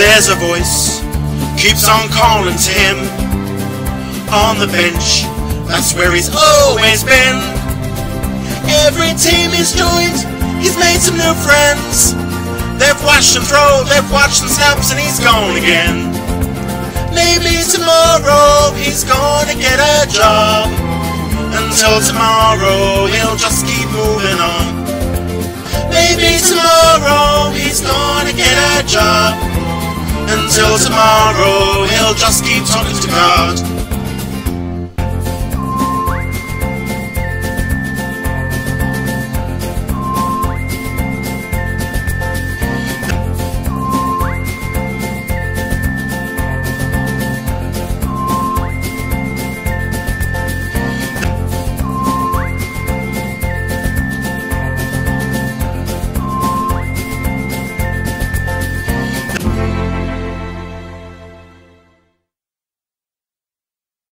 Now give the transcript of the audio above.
there's a voice keeps on calling to him on the bench. That's where he's always been. Every team he's joined, he's made some new friends. They've watched him throw, they've watched him snaps, and he's gone again. Maybe tomorrow he's gonna get a job. Until tomorrow he'll just keep moving on. Maybe tomorrow he's gonna get a job. Until tomorrow he'll just keep talking to God.